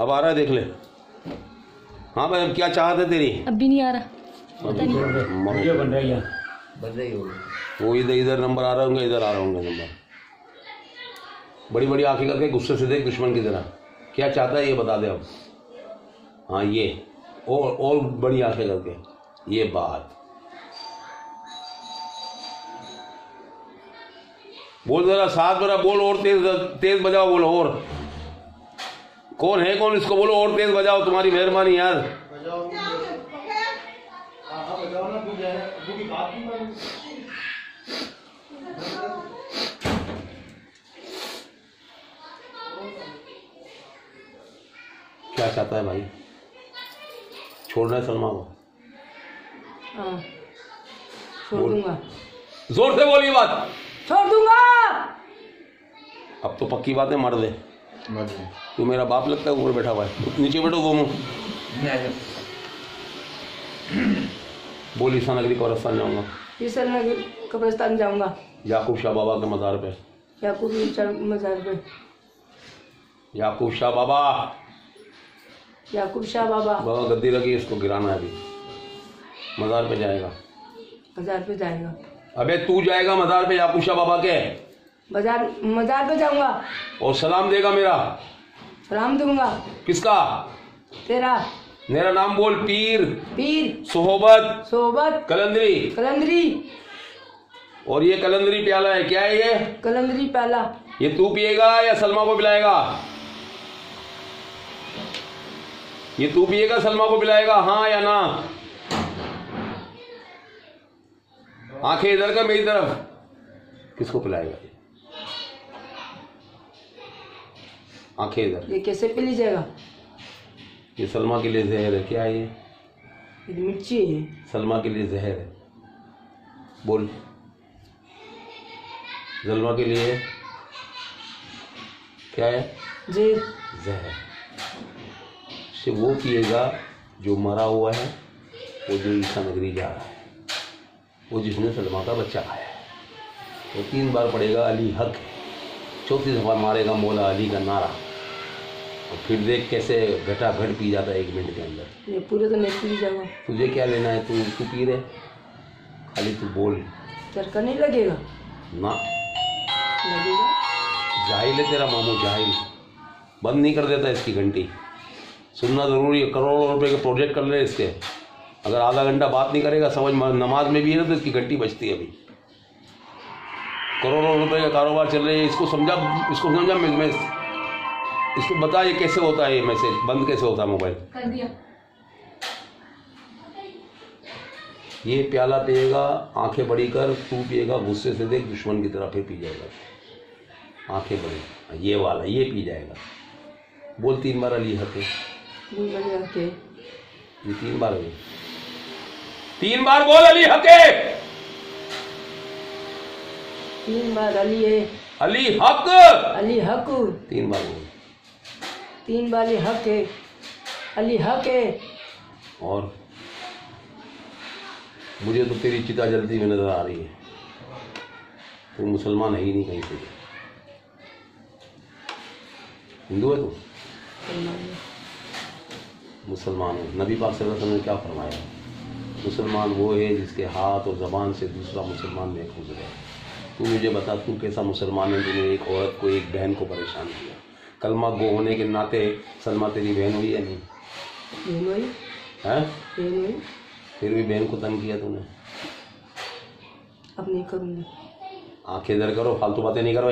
अब आ रहा है देख ले। हाँ भाई अब क्या चाहते तेरी? अब भी नहीं आ रहा। पता नहीं। वीडियो बन रही है। वो इधर इधर नंबर आ रहे होंगे इधर आ रहे होंगे नंबर। बड़ी बड़ी आँखें करके गुस्से से देख दुश्मन की तरह। क्या चाहता है ये बता दे अब। हाँ ये। और और बड़ी आँखें करके। ये बात। बोल जरा साथ मेरा बोल और तेज तेज बजाओ बोलो और। कौन है कौन? इसको बोलो और तेज बजाओ तुम्हारी मेहरबानी यार। क्या चाहता है भाई? छोड़ना है सलमा को? हाँ। छोड़ दूँगा। ज़ोर से बोलिए बात। छोड़ दूँगा। अब तो पक्की बात है मर दे। मर दे। तू मेरा बाप लगता है ऊपर बैठा हुआ है। तू नीचे बैठो घूमो बोल ईसा नगरी कब्रस्तान जाऊँगा इस मैं कब्रिस्तान जाऊँगा। याकूब शाह बाबा के मज़ार पे। याकूब मजार पे। याकूब शाह बाबा। याकूब शाह बाबा। बाबा गद्दी लगी इसको गिराना है अभी। मज़ार पे जाएगा। बाज़ार पे जाएगा। अबे तू जाएगा मज़ार पे याकूब शाह बाबा के। बाज़ार मजार पे जाऊँगा। और सलाम देगा मेरा। सलाम दूँगा। किसका? तेरा। मेरा नाम बोल पीर। पीर। सोहबत। सोहबत। कलंदरी। कलंदरी। और ये कलंदरी प्याला है क्या है ये? कलंदरी प्याला। ये तू पिएगा या सलमा को पिलाएगा? ये तू पिएगा सलमा को पिलाएगा हाँ या ना? आँखें इधर का मेरी तरफ़। किसको पिलाएगा? आँखें इधर। ये कैसे पी लीजिएगा ये सलमा के लिए जहर है। क्या है ये? ये तो मिर्ची है। सलमा के लिए जहर है। बोल। सलमा के लिए क्या है? जी जहर। से वो पिएगा जो मरा हुआ है वो जो ईसा नगरी जा रहा है। वो जिसने सलमा का बच्चा खाया है। वो तीन बार पड़ेगा अली हक। चौथी दफ़ा मारेगा मौला अली का नारा। और फिर देख कैसे घटा घट पी जाता है एक मिनट के अंदर। ये पूरे तो नहीं पी लीजिएगा तुझे क्या लेना है? तू तू पी रहे खाली तू बोल। चरका नहीं लगेगा? ना। लगेगा? जाहिल है तेरा मामू जाहिल। बंद नहीं कर देता इसकी घंटी। सुनना ज़रूरी है करोड़ों रुपए के प्रोजेक्ट कर ले इसके। अगर आधा घंटा बात नहीं करेगा समझ नमाज़ में भी है ना तो इसकी घंटी बजती है अभी। करोड़ों रुपए का कारोबार चल रहा है इसको समझा इसको समझा मैं इसको बता ये कैसे होता है ये मैसेज? बंद कैसे होता है मोबाइल? कर दिया। ये प्याला पिएगा आँखें बड़ी कर तू पिएगा गुस्से से देख दुश्मन की तरह फिर पी जाएगा। आँखें बड़ी। ये वाला ये पी जाएगा। बोल तीन बार अली हके ये तीन बार हुई तीन बार बोल अली हके तीन बार अली अली हक। अली हक। तीन बार बोल। तीन बार हक है अली हक। है और मुझे तो तेरी चिता जलती हुई नज़र आ रही है। तू तो मुसलमान है ही नहीं कहीं से हिंदू है तू? मुसलमान है। नबी पाक सल्लल्लाहु अलैहि वसल्लम ने क्या फरमाया? मुसलमान वो है जिसके हाथ और ज़बान से दूसरा मुसलमान महफूज रहे तू मुझे बता, तू कैसा मुसलमान है? तूने एक औरत को, एक बहन को परेशान किया। कलमा गो होने के नाते सलमा तेरी बहन हुई है नहीं? हुई? है? फिर भी बहन को तंग किया तूने? अब नहीं करूँगी। आँखें इधर करो फालतू बातें नहीं करो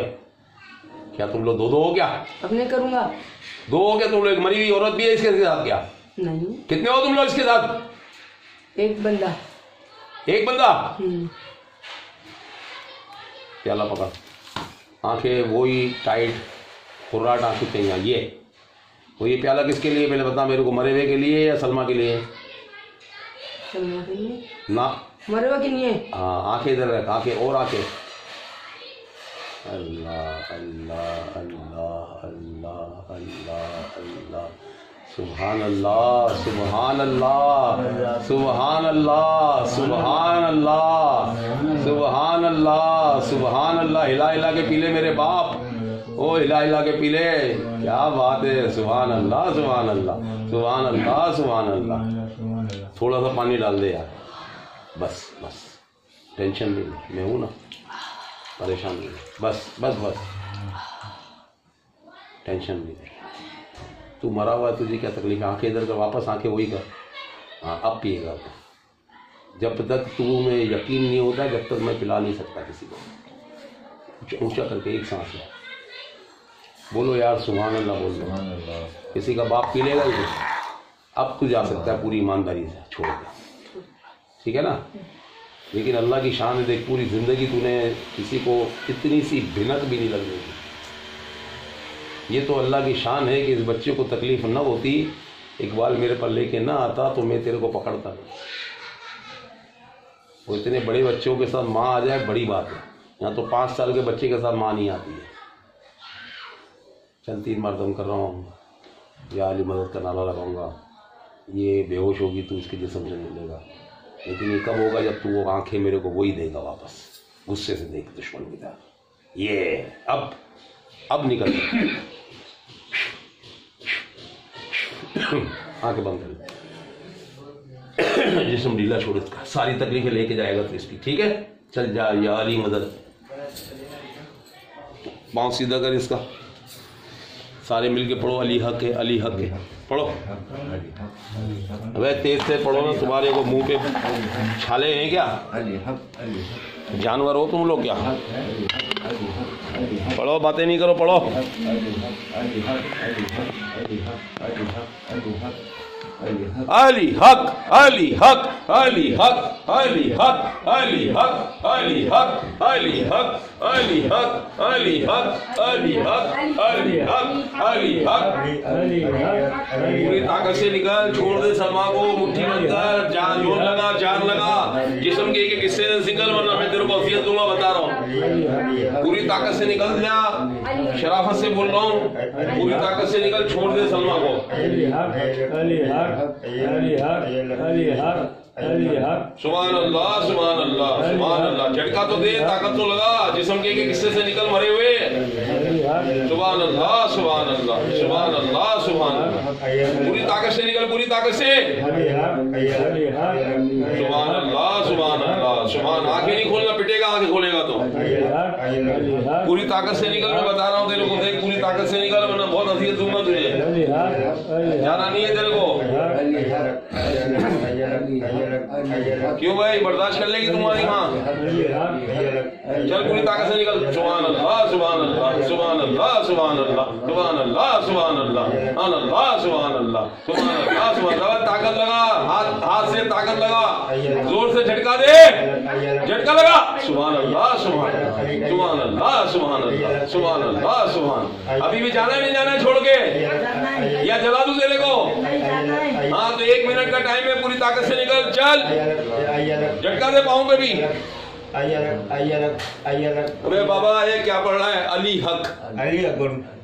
क्या तुम लोग दो दो हो क्या? अब नहीं करूँगा। दो हो क्या तुम लोग? एक मरी हुई औरत भी है इसके साथ क्या? नहीं। कितने हो तुम लोग इसके साथ? एक बंदा। एक बंदा? हम्म, प्याला पकड़। आँखें वही टाइट खुर्राट आँखें चाहिए ये वो ये प्याला किसके लिए? पहले बता मेरे को मरे हुए के लिए या सलमा के लिए? सलमा के लिए। ना। मरवा के लिए? हाँ आँखें इधर रख आँखें और आँखें। अल्लाह अल्लाह अल्लाह अल्लाह अल्लाह अल्लाह। सुबहान अल्लाह सुबहान अल्लाह सुबहान अल्लाह सुबहान अल्लाह सुबहान अल्लाह सुबहान अल्लाह हिला हिला के पीले मेरे बाप। ओ हिला हिला के पी ले क्या बात है? सुभान अल्लाह सुभान अल्लाह सुभान अल्लाह सुभान अल्लाह थोड़ा सा पानी डाल दे यार। बस बस। टेंशन नहीं मैं हूँ ना। परेशान नहीं बस बस बस। टेंशन नहीं तू मरा हुआ है, तुझे क्या तकलीफ़ है? आँखें इधर कर, वापस आँखें वही कर। हाँ अब पिएगा जब तक तू में यकीन नहीं होता, जब तक मैं पिला नहीं सकता किसी को। ऊँचा करके एक सांस ले। बोलो यार सुभान अल्लाह बोल। दो किसी का बाप पी लेगा ही अब तू जा सकता है पूरी ईमानदारी से छोड़ के ठीक है ना? लेकिन अल्लाह की शान देख पूरी ज़िंदगी तूने किसी को इतनी सी भिनक भी नहीं लगने दी। ये तो अल्लाह की शान है कि इस बच्चे को तकलीफ़ न होती इकबाल मेरे पर लेके ना आता तो मैं तेरे को पकड़ता वो इतने बड़े बच्चों के साथ माँ आ जाए बड़ी बात है। यहाँ तो पाँच साल के बच्चे के साथ माँ नहीं आती है। चल, तीन बार दम कर रहा हूँ। या अली, मदद का नारा लगाऊँगा। ये बेहोश होगी तो इसके जिसम से मिलेगा। लेकिन ये कब होगा जब तू वो आँखें मेरे को वही देगा वापस? गुस्से से देख, दुश्मन की तरह। ये, अब अब निकल। आँखें बंद कर जिसम ढीला छोड़ इसका। सारी तकलीफें लेके जाएगा तो इसकी, ठीक है? चल जा, या अली, मदद। पाँव सीधा कर इसका। सारे मिलके पढ़ो, अली हक है, अली हक है। पढ़ो। अबे तेज से पढ़ो ना, तुम्हारे को मुँह पे छाले हैं क्या? जानवर हो तुम लोग क्या? पढ़ो, बातें नहीं करो, पढ़ो। अली हक अली हक अली हक अली हक अली हक अली हक अली हक अली हक अली हक अली हक अली हक अली हक पूरी ताकत से निकल छोड़ दे सलमा को मुट्ठी बंद कर जान ज़ोर लगा जान लगा जिस्म के एक हिस्से से निकल वरना मैं तेरे को अफियत दूँगा बता रहा हूँ पूरी ताकत से निकल जा शराफत से बोल रहा हूँ, पूरी ताकत से निकल, छोड़ दे सलमा को। सुबह अल्लाह सुबह अल्लाह सुबह अल्लाह झटका तो दे, ताकत तो लगा, जिसम के किस्से से निकल मरे हुए। सुबह अल्लाह सुबहान अल्लाह सुबहान अल्लाह सुबहान पूरी ताकत से निकल, पूरी ताकत से। सुबह अल्लाह सुबहान अल्लाह सुभान हाँ, आँखें नहीं खोलना पिटेगा आँखें खोलेगा तो। पूरी ताकत से निकल मैं बता रहा हूँ तेरे को देख पूरी ताकत से निकल वरना बहुत असीयत दूँगा तुझे जाना नहीं है तेरे को। क्यों भाई बर्दाश्त कर लेगी तुम्हारी माँ। चल पूरी ताकत से निकल। सुभान अल्लाह सुभान अल्लाह सुभान अल्लाह सुभान अल्लाह सुभान अल्लाह सुभान अल्लाह अल्लाह सुभान अल्लाह सुभान अल्लाह सुभान अल्लाह ताकत लगा हाथ हाथ से ताकत लगा। ज़ोर से झटका दे। झटका लगा सुबह अल्लाह सुबह सुबह अल्लाह सुबहान अल्लाह सुबहान अल्लाह सुबहान अभी भी जाना है नहीं जाना है छोड़ के? या जला दूँ तेरे को? हाँ तो एक मिनट का टाइम है पूरी ताकत से निकल चल। झटका दे पाऊँ पे भी अबे बाबा ये क्या पढ़ रहा है? अली हक। अली अकबर।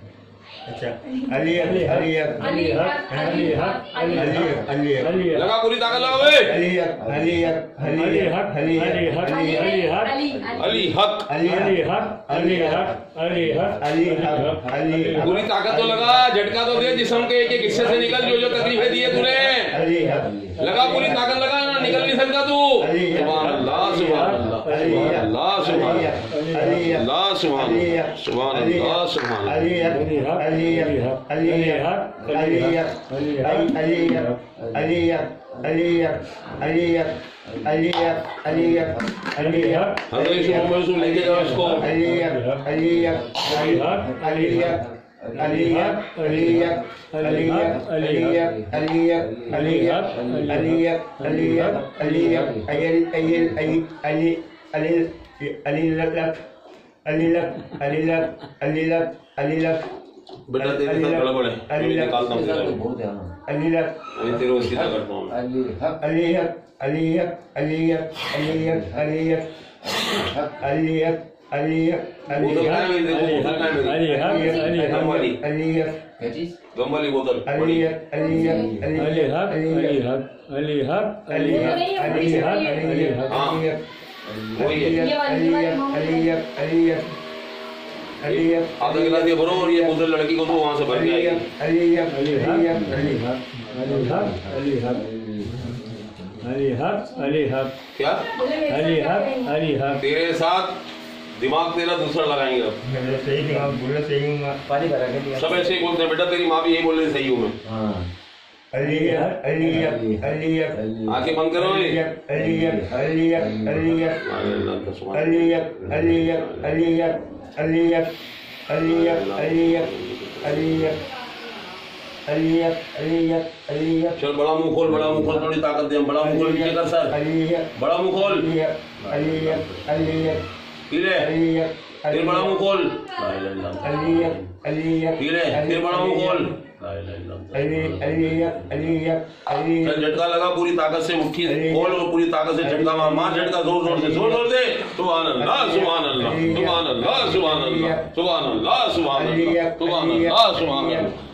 अच्छा। अली अली अली अली हक अली हक अली अली अली लगा पूरी ताकत अली अली अली हक अली हक अली हक अली अली। हक अली हक अली हक अली हक अली हक अली पूरी ताकत तो लगा झटका तो दे जिसम के एक एक हिस्से से निकल जो जो तकलीफें दी है तूने। अली हक लगा पूरी ताकत लगा ना निकल नहीं सकता तू। सुभान अल्लाह सुभान अल्लाह सुभान अल्लाह सुभान अल्लाह सुभान सुभान अल्लाह सुभान अली हक अली हक अली हक अली हक अली हक अली हक Ali Ali luck Ali luck Ali luck Ali luck Ali luck बेटा तेरे साथ बड़ा बड़ा है अली लक अली लक अली तेरे उसकी तरह करता हूँ अली हक अली हक अली हक अली हक अली हक अली हक अली हक अली अली अली अली गमवाली अली गमवाली बोतल अली अली अली अली हक अली हक अली हक अली हक अली हक अली हक आधा गिला दिया बनो और ये उधर लड़की को तो वहाँ से भर जाएगी क्या तेरे साथ दिमाग तेरा दूसरा लगाएँगे अब सही सब ऐसे ही बोलते हैं बेटा तेरी माँ भी यही बोल रही सही हूँ मैं। आँखें बंद करो चल बड़ा मुँह खोल बड़ा मुँह खोल थोड़ी ताकत दे बड़ा मुँह खोल नीचे कर सर बड़ा मुँह खोल फिर बड़ा मुँह खोल फिर बड़ा मुँह झटका लगा पूरी ताकत से मुट्ठी खोल और पूरी ताकत से झटका मार मार झटका ज़ोर ज़ोर से। ज़ोर ज़ोर से। सुबहान अल्लाह सुबहान अल्लाह सुबहान अल्लाह सुबहान अल्लाह सुबहान अल्लाह सुबहान अल्लाह सुबहान अल्लाह सुबहान अल्लाह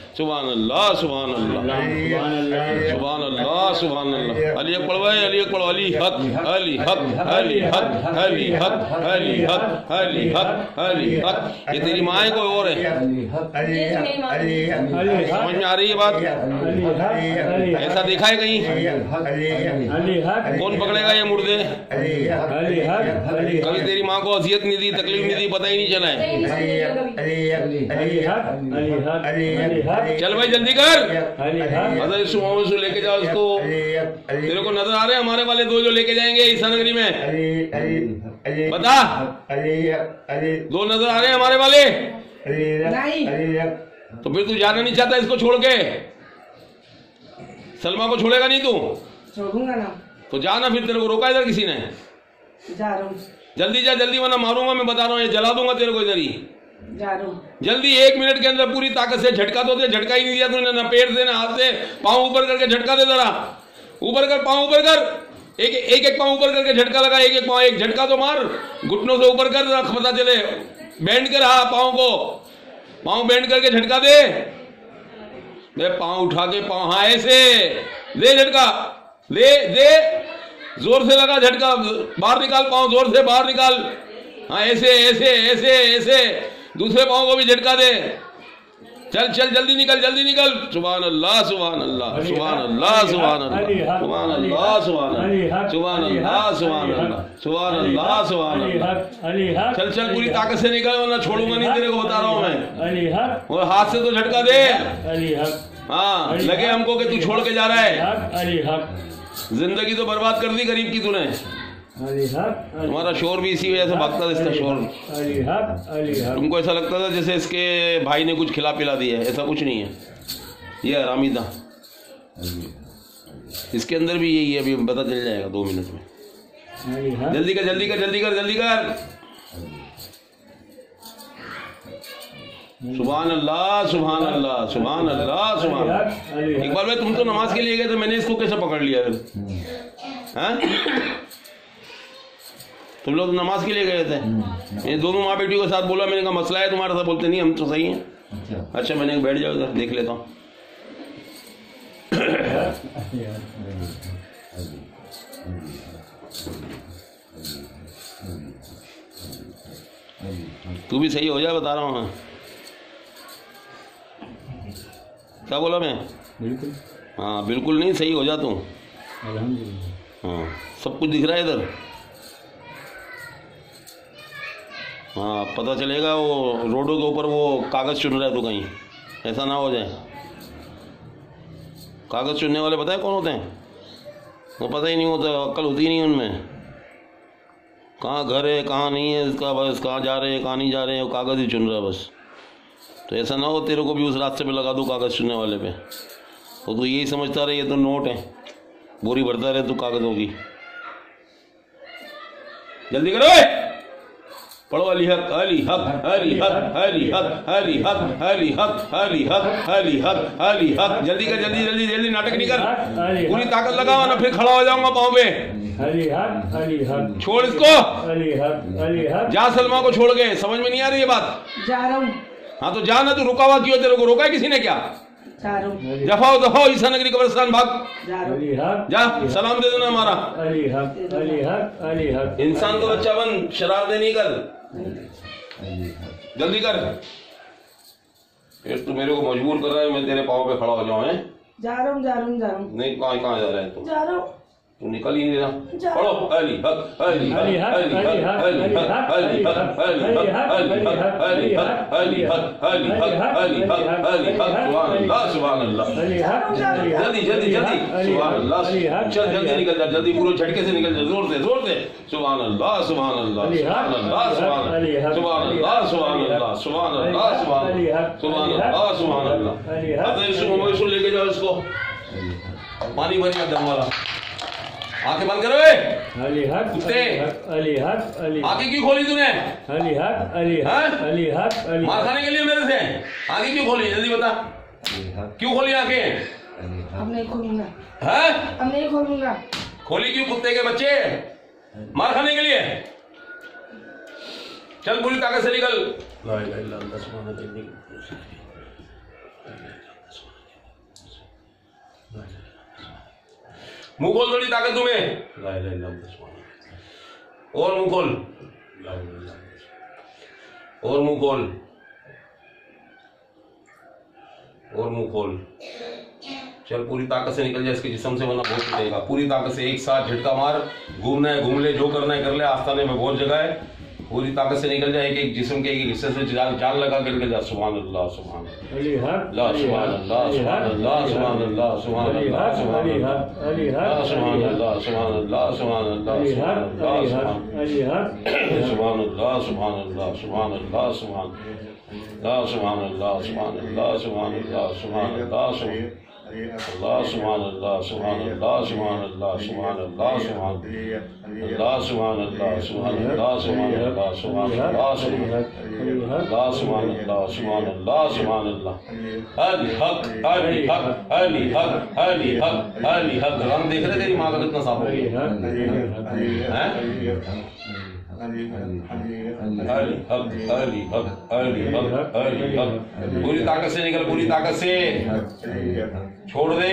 सुभान अल्लाह सुभान अल्लाह सुभान अल्लाह सुभान अल्लाह अली अकबर भाई अली अकबर अली हक अली हक अली हक अली हक अली हक अली हक अली हक। ये तेरी माँ कोई और है? समझ में आ रही है बात? ऐसा देखा है कहीं? कौन पकड़ेगा ये मुर्दे? कभी तेरी माँ को अजियत नहीं दी, तकलीफ़ नहीं दी, पता ही नहीं चला है। चल भाई जल्दी कर। मदर इसु मोहम्मद इसु लेके जाओ इसको तेरे को नज़र आ रहे हैं हमारे वाले दो जो लेके जाएँगे ईसा नगरी में बता। दो नज़र आ रहे हैं हमारे वाले। तो फिर तू जाना नहीं चाहता इसको छोड़ के? सलमा को छोड़ेगा नहीं तू? छोड़ूँगा ना। तो जाना फिर तेरे को रोका इधर किसी ने? जा रहा हूँ। जल्दी जा जल्दी वरना मारूँगा मैं बता रहा हूँ ये जला दूँगा तेरे को इधर ही हूँ। जल्दी एक मिनट के अंदर पूरी ताकत से झटका तो दे, झटका ही नहीं दिया तूने, ना पेट से, ना हाथ से। पाँव ऊपर करके झटका दे जरा। ऊपर कर, पाँव ऊपर कर। एक एक एक पाँव ऊपर करके झटका लगा, एक एक पाँव, एक झटका तो मार। घुटनों से ऊपर कर रख पता चले। बैंड कर हाँ पाँव को। पाँव बैंड करके झटका दे। दे, पाँव उठा के, पाँव हाँ ऐसे। दे झटका। दे दे। ज़ोर से लगा झटका। बाहर निकाल, पाँव ज़ोर से बाहर निकाल। हाँ ऐसे ऐसे ऐसे ऐसे। दूसरे पाओ को भी झटका दे चल चल जल्दी निकल जल्दी निकल सुबह अल्लाह सुबह अल्लाह सुबह अल्लाह सुबह अल्लाह सुबह अल्लाह सुबह अल्लाह सुबह अल्लाह अल्लाह सुबह अल्लाह चल चल पूरी ताकत से निकल वरना छोड़ूँगा नहीं तेरे को बता रहा हूँ मैं और हाथ से तो झटका दे हाँ लगे हमको कि तू छोड़ के जा रहा है ज़िंदगी तो बर्बाद कर दी गरीब की तूने अली तुम्हारा शोर भी इसी वजह से भागता था इसका शोर। तुमको ऐसा लगता था जैसे इसके भाई ने कुछ खिला पिला दिया है ऐसा कुछ नहीं है। ये हरामी था इसके अंदर भी यही है अभी पता चल जाएगा दो मिनट में। जल्दी कर जल्दी कर जल्दी कर जल्दी कर। सुबहान अल्लाह सुबहान अल्लाह सुबहान अल्लाह सुबहान हक इकबाल भाई तुम तो नमाज़ के लिए गए थे मैंने इसको कैसे पकड़ लिया फिर? हैं? तुम लोग तो नमाज़ के लिए गए थे। मैंने दोनों माँ बेटियों के साथ बोला मैंने कहा मसला है तुम्हारे साथ बोलते नहीं हम तो सही हैं। अच्छा। मैंने बैठ जाओ इधर देख लेता हूँ। तू भी सही हो जाए बता रहा हूँ मैं। क्या बोला मैं? बिल्कुल। हाँ बिल्कुल नहीं सही हो जा तू। हाँ सब कुछ दिख रहा है इधर? हाँ पता चलेगा वो रोडों के ऊपर वो कागज़ चुन रहा है तो कहीं। ऐसा ना हो जाए। कागज़ चुनने वाले पता है कौन होते हैं? वो पता ही नहीं होता अक्ल होती नहीं उनमें। कहाँ घर है, कहाँ नहीं है, इसका बस कहाँ जा रहे हैं, कहाँ नहीं जा रहे हैं, वो कागज़ ही चुन रहा है बस। तो ऐसा ना हो तेरे को भी उस रास्ते पे लगा दूँ कागज़ चुनने वाले पे। तो तू यही समझता रहे, ये तो नोट है। बोरी भरता रहे तो कागज़ होगी जल्दी करो! पढ़ो अली हक अली हक अली हक अली हक अली हक अली हक अली हक अली हक अली हक जल्दी कर जल्दी जल्दी जल्दी नाटक नहीं कर पूरी ताकत लगाओ ना फिर खड़ा हो जाऊँगा पाँव पे छोड़ इसको जा सलमा को छोड़ गए समझ में नहीं आ रही ये बात जा रहा हूँ हाँ तो जा ना तू रुका हुआ क्यों तेरे को रोका है किसी ने क्या जा रहा हूँ दफाओ ईसा नगरी कब्रिस्तान भाग। जा रहा अली हक। जा सलाम दे देना हमारा। अली हक अली हक अली हक। इंसान को बच्चा बन शरारते नहीं कर। जल्दी कर। फिर तू मेरे को मजबूर कर रहा है मैं तेरे पाँव पे खड़ा हो जाऊँ हैं? जा रहा हूँ जा रहा हूँ जा रहा हूँ नहीं कहाँ कहाँ जा रहे हैं तू? जा रहा हूँ तू निकल ही नहीं रहा पढ़ो अली हक अली अली हक हक, अली हक अली हक अली हक अली हक अली हक अली हक अली हक अली हक अली हक अली हक सुभान अल्लाह सुभान अल्लाह जल्दी जल्दी जल्दी सुभान अल्लाह चल जल्दी निकल जा जल्दी पूरे झटके से निकल जा ज़ोर से ज़ोर से सुभान अल्लाह सुभान अल्लाह सुभान अल्लाह सुभान सुभान अल्लाह सुभान अल्लाह सुभान अल्लाह सुभान सुभान अल्लाह सुभान अल्लाह मोबाइल से लेके जाओ इसको पानी भरिए दम वाला आँखें बंद करो अली हक कुत्ते। अली हक अली आँखें क्यों खोली तूने? अली हक अली हाँ? हक अली हक अली मार खाने के लिए मेरे से? आँखें क्यों खोली? जल्दी बता। क्यों खोली आँखें? अब नहीं खोलूँगा। हैं? अब नहीं खोलूँगा। खोली क्यों कुत्ते के बच्चे? मार खाने के लिए। चल पूरी ताकत से निकल ला इलाहा इल्लल्लाह सुभान अल्लाह मुँह खोल थोड़ी ताकत तुम्हें। और मुँह खोल ला इलाहा इल्लल्लाह। और मुँह खोल और मुँह खोल चल पूरी ताकत से निकल जाए इसके जिसम से वरना बहुत पिटेगा पूरी ताकत से एक साथ झटका मार घूमना है घूम ले जो करना है कर ले आस्थाने में बहुत जगह है पूरी ताकत से निकल जाए एक एक जिसम के एक हिस्से से जान जान लगा के निकल जा सुभान अल्लाह सुभान अल्लाह सुभान अल्लाह सुभान अल्लाह अली अल्लाह अली अल्लाह सुभान अल्लाह सुभान अल्लाह सुभान अल्लाह हक अल्लाह अली सुभान हक अल्लाह सुभान अल्लाह सुभान ला सुभान अल्लाह सुभान अल्लाह सुभान अल्लाह सुभान अल्लाह सुभान अल्लाह सुभान अल्लाह सुभान अल्लाह सुभान अल्लाह सुभान अल्लाह सुभान अल्लाह सुभान अल्लाह सुभान अल्लाह सुभान अल्लाह सुभान अल्लाह सुभान अल्लाह सुभान अल्लाह सुभान अल्लाह सुभान अल्लाह अली हक अली हक अली हक अली हक अली हक देख रहे हो हैं पूरी ताकत से निकल पूरी ताकत से छोड़ दे।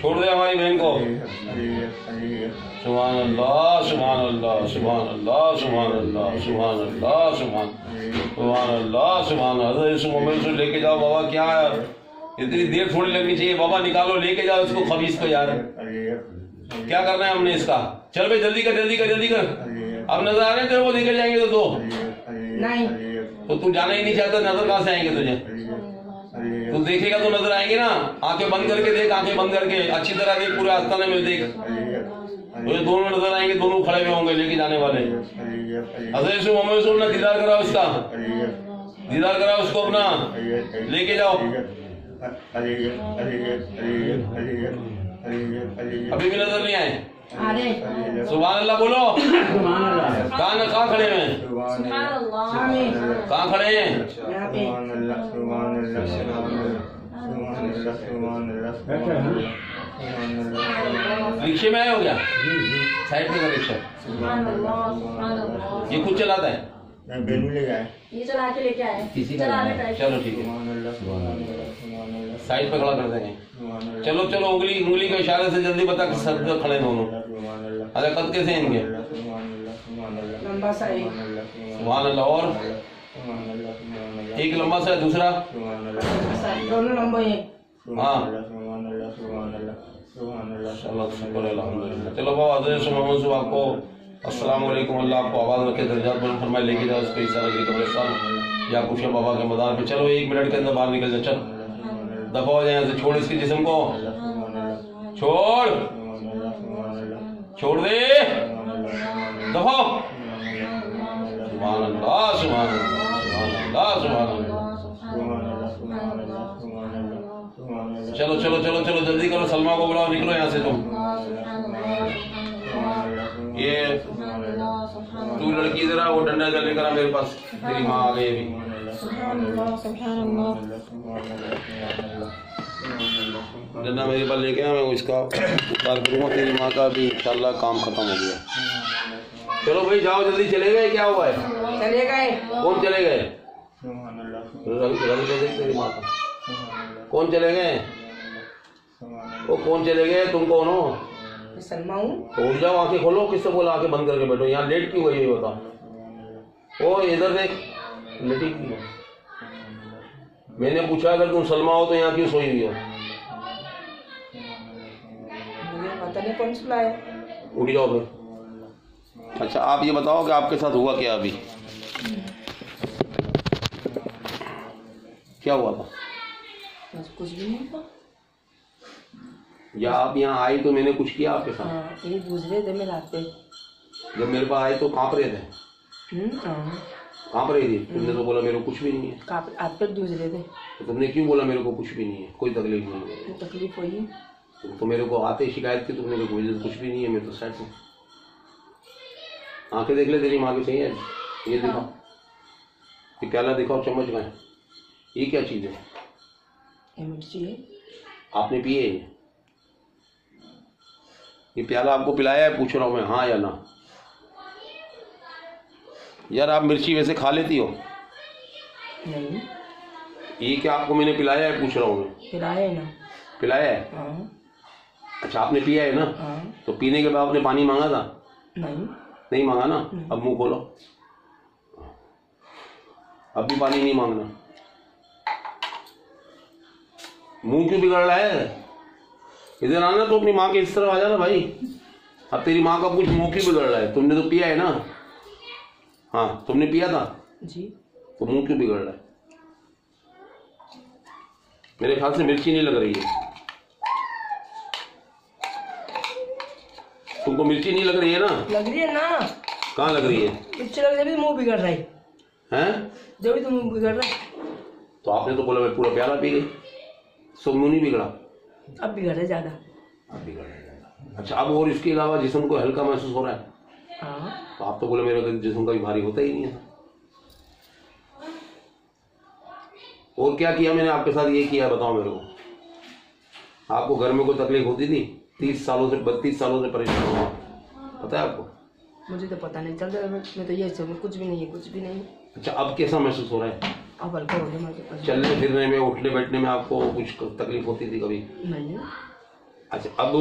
छोड़ दे हमारी बहन को। सुभान अल्लाह सुभान अल्लाह सुभान अल्लाह सुभान अल्लाह सुभान अल्लाह सुभान सुभान अल्लाह सुभान हज़रत इस मोबाइल से लेके जाओ बाबा क्या है इतनी देर थोड़ी लगनी चाहिए। बाबा निकालो लेके जाओ इसको खबीस को यार। क्या करना है हमने इसका? चल भाई जल्दी कर जल्दी कर जल्दी कर। अब नज़र आ रहे तेरे को लेकर जाएँगे तो दो। नहीं। तो तू जाना ही नहीं चाहता नज़र कहाँ से आएँगे तुझे? तू देखेगा तो नज़र आएँगे ना। आँखें बंद करके देख, आँखें बंद करके। अच्छी तरह देख, पूरे आस्थाने में देख। मुझे दोनों नज़र आएँगे, दोनों खड़े हुए होंगे, लेके जाने वाले। ना दीदार कराओ उसका। दीदार कराओ उसको अपना। लेके जाओ। अभी भी नज़र नहीं आए। अरे। सुबह अल्लाह बोलो कहाँ ना कहाँ खड़े हैं? कहाँ खड़े हैं? रिक्शे में आए हो क्या? साइड में का रिक्शा। ये खुद चलाता है? ये चला के लेके आए। किसी का है। चलो ठीक है। साइड पे खड़ा कर देंगे। चलो चलो उंगली उंगली के इशारे से जल्दी बता कि सर पे खड़े दोनों अरे कद कैसे हैं इनके? लंबा सा एक। सुभान अल्लाह और? एक लंबा सा दूसरा? दोनों लंबे हाँ है, चलो बाबा हज़रत मोहम्मद सुबह आपको अस्सलाम वालेकुम। अल्लाह आपको आवाज़ रखे दर्जात बुलंद फरमाए लेके जाओ उसको ईसा नगरी कब्रिस्तान या कुशल बाबा के मदार पे। चलो एक मिनट के अंदर बाहर निकल जा चल। दफ़ा हो जाए से छोड़ इसके जिस्म को। छोड़। छोड़ दे। दफ़ा। सुभान अल्लाह सुभान अल्लाह सुभान अल्लाह चलो चलो चलो चलो, जल्दी करो, सलमा को बुलाओ, निकलो यहाँ से तुम। ये तू लड़की आ वो डंडा इधर करा मेरे पास। तेरी माँ आ गई अभी। डंडा मेरे पास लेके आ मैं इसका उपकार करूँगा तेरी माँ का अभी इंशाल्लाह काम खत्म हो गया। चलो भाई जाओ जल्दी चले गए क्या हुआ है? चले गए। कौन चले गए? रवि माँ का। कौन चले गए? वो कौन चले गए? तुम कौन हो? सलमा हूँ। उठ जाओ आँखें खोलो किससे बोला? आँखें बंद करके बैठो। यहाँ लेट क्यों गई ये बता ओ इधर देख। लेटी है? मैंने पूछा अगर तुम सलमा हो तो यहाँ क्यों सोई हुई हो? मुझे पता नहीं कौन सुलाया उठ जाओ फिर। अच्छा आप ये बताओ कि आपके साथ हुआ क्या अभी? क्या हुआ था? बस कुछ भी नहीं था। या आप यहाँ आई तो मैंने कुछ किया आपके साथ? हाँ ये पूछ थे मेरे जब मेरे पास आए तो काँप रहे थे? हम्म हाँ। काँप रही थी? तुमने तो बोला मेरे को कुछ भी नहीं है। काप- हाथ पे दूज रहे थे? तो तुमने क्यों बोला मेरे को कुछ भी नहीं है? कोई तकलीफ़ नहीं है तकलीफ़ हुई? तुम तो मेरे को आते ही शिकायत की तुमने कि मुझे तो कुछ भी नहीं है मैं तो सेट हूँ। आँखें देख ले तेरी माँ की चाहिए ये दिखाओ। ये प्याला दिखाओ चम्मच है ये क्या चीज़ है? ये है आपने पिए? ये प्याला आपको पिलाया है? पूछ रहा हूँ मैं हाँ या ना? यार आप मिर्ची वैसे खा लेती हो? नहीं। ये क्या आपको मैंने पिलाया है पूछ रहा हूँ मैं। फिर आए ना। पिलाया है? हाँ। अच्छा आपने पिया है ना? हाँ। तो पीने के बाद आपने पानी मांगा था? नहीं। नहीं मांगा ना? नहीं। अब मुँह खोलो। अब भी पानी नहीं मांगना। मुँह क्यों बिगड़ रहा है? इधर आना तो अपनी माँ के इस तरफ़ आ जाना भाई। अब तेरी माँ का कुछ मुँह क्यों बिगड़ रहा है? तुमने तो पिया है ना? हाँ तुमने पिया था? जी। तो मुँह क्यों बिगड़ रहा है? मेरे ख्याल से मिर्ची नहीं लग रही है। तुमको मिर्ची नहीं लग रही है ना? लग रही है ना? कहाँ लग रही है? मिर्ची लग रही मुँह बिगड़ रहा है। हैं? जब भी तो मुँह बिगड़ रहा है। तो आपने तो बोला मैं पूरा प्याला पी गई। सो मुँह नहीं बिगड़ा? अब बिगड़ रहा है ज़्यादा। अब बिगड़ रहा है अच्छा अब और इसके अलावा जिसम को हल्का महसूस हो रहा है हाँ? तो आप तो बोले मेरा जिसम का भारी होता ही नहीं है। और क्या किया मैंने आपके साथ? ये किया बताओ मेरे को। आपको घर में कोई तकलीफ़ होती थी? तीस सालों से बत्तीस सालों से परेशान हुआ। पता है आपको? मुझे तो पता नहीं चल रहा मैं तो ये समझ कुछ भी नहीं है कुछ भी नहीं अच्छा अब कैसा महसूस हो रहा है? अब हल्का हो गया चलने फिरने में उठने बैठने में आपको कुछ तकलीफ़ होती थी कभी? नहीं। अच्छा अब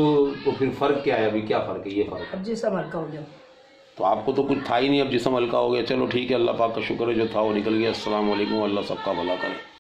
तो फिर फ़र्क क्या है? अभी क्या फ़र्क है? ये फ़र्क अब जी सब हल्का हो गया। तो आपको तो कुछ था ही नहीं, अब जिसम हल्का हो गया, चलो ठीक है, अल्लाह पाक का शुक्र है, जो था वो निकल गया। अस्सलाम वालेकुम अल्लाह सबका भला करे।